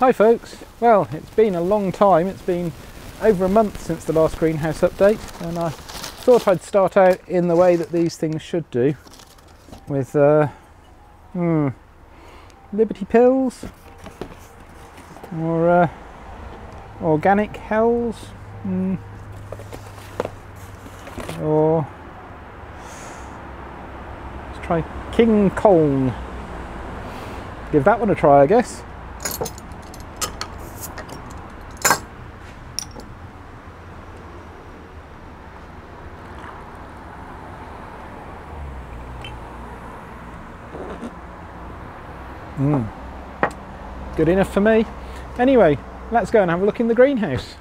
Hi folks, well it's been a long time, it's been over a month since the last greenhouse update and I thought I'd start out in the way that these things should do with uh, hmm, Liberty pills or uh, organic hells mm, or let's try King Colne give that one a try I guess Mm. Good enough for me. Anyway, let's go and have a look in the greenhouse.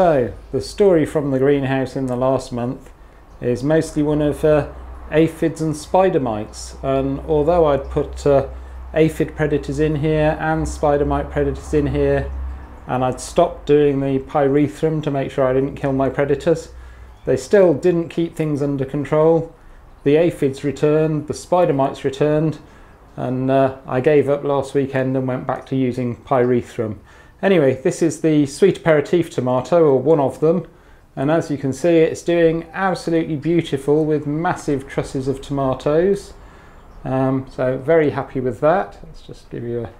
So, the story from the greenhouse in the last month is mostly one of uh, aphids and spider mites. And although I'd put uh, aphid predators in here and spider mite predators in here, and I'd stopped doing the pyrethrum to make sure I didn't kill my predators, they still didn't keep things under control. The aphids returned, the spider mites returned, and uh, I gave up last weekend and went back to using pyrethrum. Anyway, this is the sweet aperitif tomato, or one of them. And as you can see, it's doing absolutely beautiful with massive trusses of tomatoes. Um, so very happy with that. Let's just give you a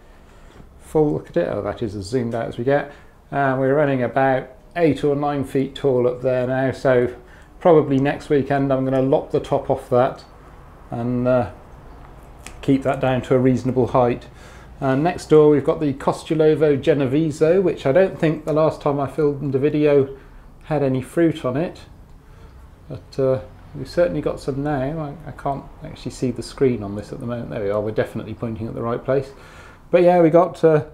full look at it. Oh, that is as zoomed out as we get. Uh, we're running about eight or nine feet tall up there now. So probably next weekend I'm going to lop the top off that and uh, keep that down to a reasonable height. And next door we've got the Costulovo Genoveso, which I don't think the last time I filmed a video had any fruit on it. But uh, we've certainly got some now. I, I, can't actually see the screen on this at the moment. There we are, we're definitely pointing at the right place. But yeah, we got uh,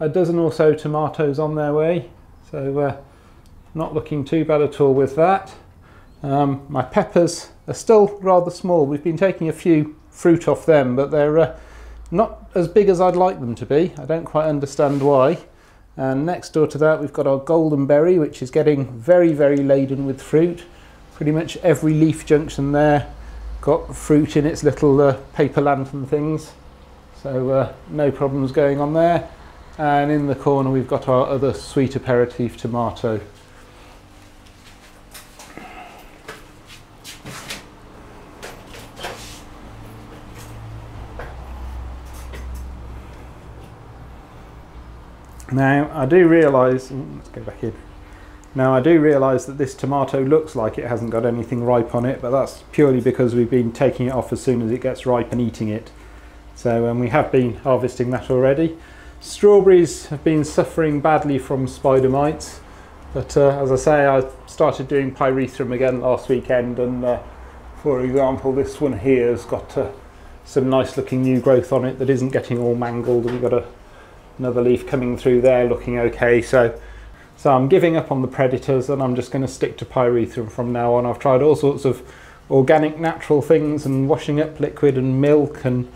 a dozen or so tomatoes on their way. So uh, not looking too bad at all with that. Um, my peppers are still rather small. We've been taking a few fruit off them, but they're uh, not as big as I'd like them to be. I don't quite understand why. And next door to that, we've got our golden berry, which is getting very, very laden with fruit. Pretty much every leaf junction there got fruit in its little uh, paper lantern things. So uh, no problems going on there. And in the corner, we've got our other sweet aperitif tomato. Now I do realise, let's go back in. Now I do realise that this tomato looks like it hasn't got anything ripe on it, but that's purely because we've been taking it off as soon as it gets ripe and eating it. So um, we have been harvesting that already. Strawberries have been suffering badly from spider mites, but uh, as I say, I started doing pyrethrum again last weekend, and uh, for example, this one here has got uh, some nice looking new growth on it that isn't getting all mangled, and we've got a another leaf coming through there looking okay. So so I'm giving up on the predators and I'm just going to stick to pyrethrum from now on. I've tried all sorts of organic natural things and washing up liquid and milk and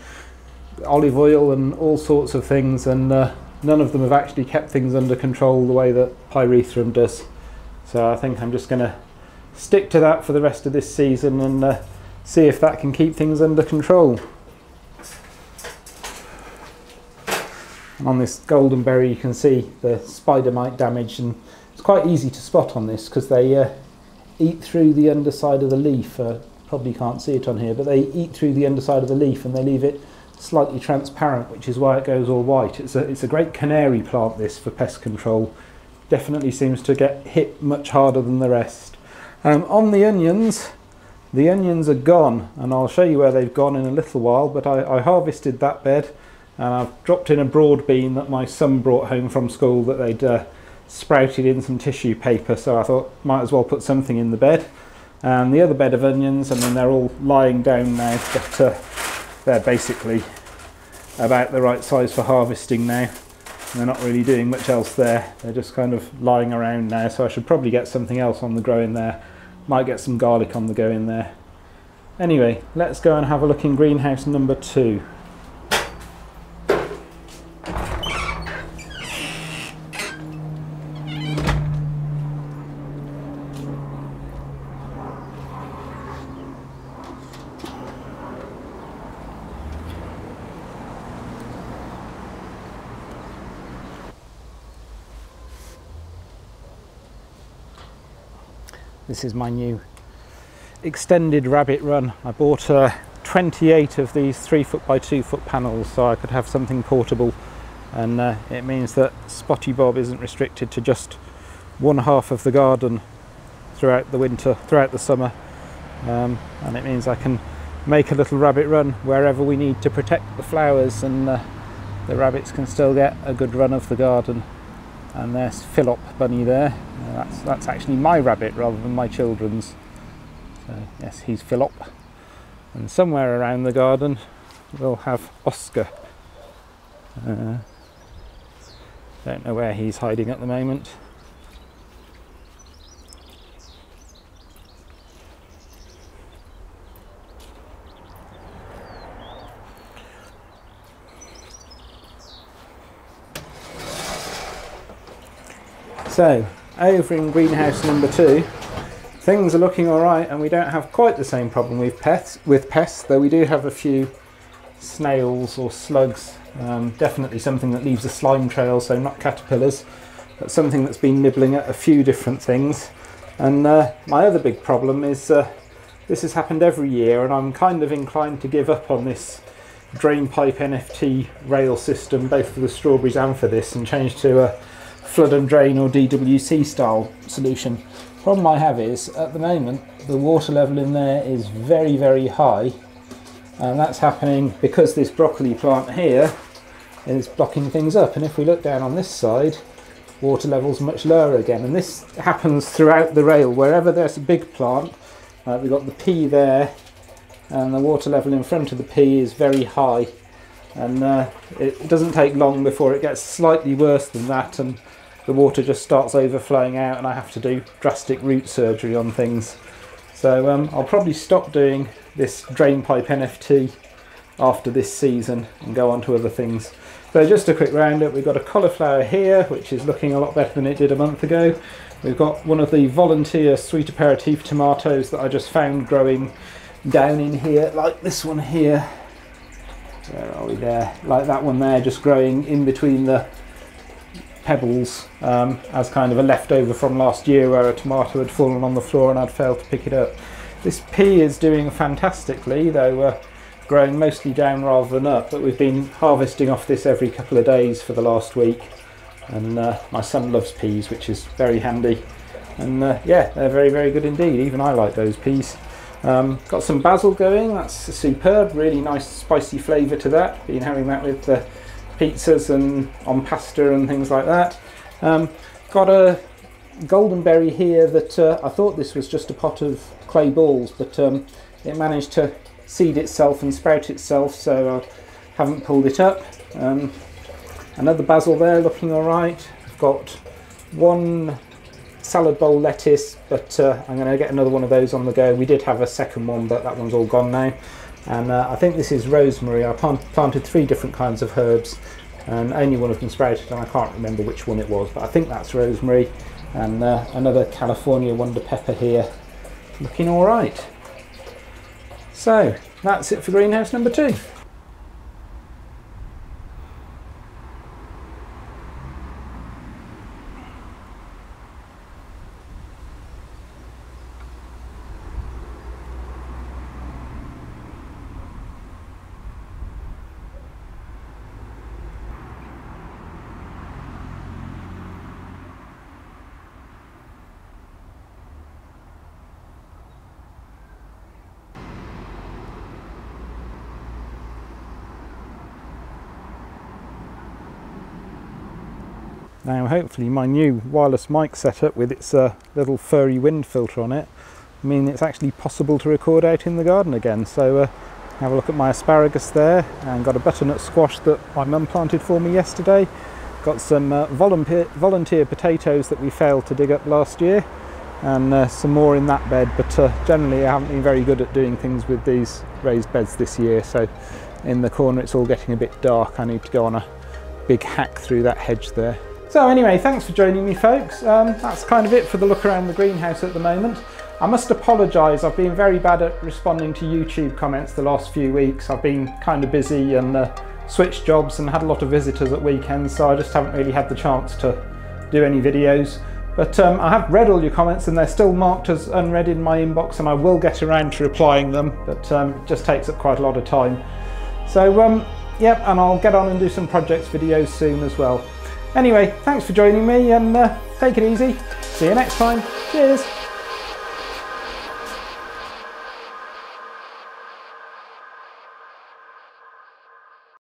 olive oil and all sorts of things and uh, none of them have actually kept things under control the way that pyrethrum does. So I think I'm just going to stick to that for the rest of this season and uh, see if that can keep things under control. And on this golden berry you can see the spider mite damage and it's quite easy to spot on this because they uh, eat through the underside of the leaf. Uh, probably can't see it on here, but they eat through the underside of the leaf and they leave it slightly transparent, which is why it goes all white. It's a, it's a great canary plant this for pest control. Definitely seems to get hit much harder than the rest. Um, on the onions, the onions are gone and I'll show you where they've gone in a little while, but I, I harvested that bed and I've dropped in a broad bean that my son brought home from school that they'd uh, sprouted in some tissue paper so I thought might as well put something in the bed and the other bed of onions I mean they're all lying down now but uh, they're basically about the right size for harvesting now they're not really doing much else there they're just kind of lying around now so I should probably get something else on the grow in there might get some garlic on the go in there. Anyway, let's go and have a look in greenhouse number two. This is my new extended rabbit run. I bought uh, 28 of these three foot by two foot panels so I could have something portable. And uh, it means that Spotty Bob isn't restricted to just one half of the garden throughout the winter, throughout the summer. Um, and it means I can make a little rabbit run wherever we need to protect the flowers and uh, the rabbits can still get a good run of the garden and there's Philop Bunny there. Uh, that's, that's actually my rabbit rather than my children's. So yes, he's Philop. And somewhere around the garden we'll have Oscar. Uh, don't know where he's hiding at the moment. So, over in greenhouse number two, things are looking all right, and we don't have quite the same problem with pests. With pests, though, we do have a few snails or slugs. Um, definitely something that leaves a slime trail, so not caterpillars, but something that's been nibbling at a few different things. And uh, my other big problem is uh, this has happened every year, and I'm kind of inclined to give up on this drain pipe NFT rail system, both for the strawberries and for this, and change to a flood and drain or DWC style solution. Problem I have is at the moment the water level in there is very very high and that's happening because this broccoli plant here is blocking things up. And if we look down on this side water levels much lower again. And this happens throughout the rail. Wherever there's a big plant uh, we've got the pea there and the water level in front of the pea is very high. And uh, it doesn't take long before it gets slightly worse than that and the water just starts overflowing out and I have to do drastic root surgery on things. So um, I'll probably stop doing this drain pipe NFT after this season and go on to other things. So just a quick roundup, we've got a cauliflower here which is looking a lot better than it did a month ago. We've got one of the volunteer sweet aperitif tomatoes that I just found growing down in here, like this one here. Where are we there? Like that one there, just growing in between the pebbles um, as kind of a leftover from last year where a tomato had fallen on the floor and I'd failed to pick it up. This pea is doing fantastically, though we're growing mostly down rather than up, but we've been harvesting off this every couple of days for the last week. And uh, my son loves peas, which is very handy. And uh, yeah, they're very, very good indeed. Even I like those peas. Um, got some basil going, that's superb, really nice spicy flavour to that. Been having that with the pizzas and on pasta and things like that. Um, got a golden berry here that uh, I thought this was just a pot of clay balls, but um, it managed to seed itself and sprout itself, so I haven't pulled it up. Um, another basil there looking all right. I've got one salad bowl lettuce, but uh, I'm going to get another one of those on the go. We did have a second one, but that one's all gone now and uh, I think this is rosemary. I plant, planted three different kinds of herbs and only one of them sprouted and I can't remember which one it was but I think that's rosemary and uh, another California wonder pepper here looking alright. So that's it for greenhouse number two. Now hopefully my new wireless mic setup with its uh, little furry wind filter on it mean it's actually possible to record out in the garden again. So uh, have a look at my asparagus there and got a butternut squash that my mum planted for me yesterday. Got some uh, volunteer, volunteer potatoes that we failed to dig up last year and uh, some more in that bed but uh, generally I haven't been very good at doing things with these raised beds this year. So in the corner it's all getting a bit dark. I need to go on a big hack through that hedge there. So anyway thanks for joining me folks um, that's kind of it for the look around the greenhouse at the moment. I must apologise I've been very bad at responding to YouTube comments the last few weeks I've been kind of busy and uh, switched jobs and had a lot of visitors at weekends so I just haven't really had the chance to do any videos. But um, I have read all your comments and they're still marked as unread in my inbox and I will get around to replying them, but um, it just takes up quite a lot of time. So um, yep, and I'll get on and do some projects videos soon as well. Anyway, thanks for joining me and uh, take it easy. See you next time. Cheers.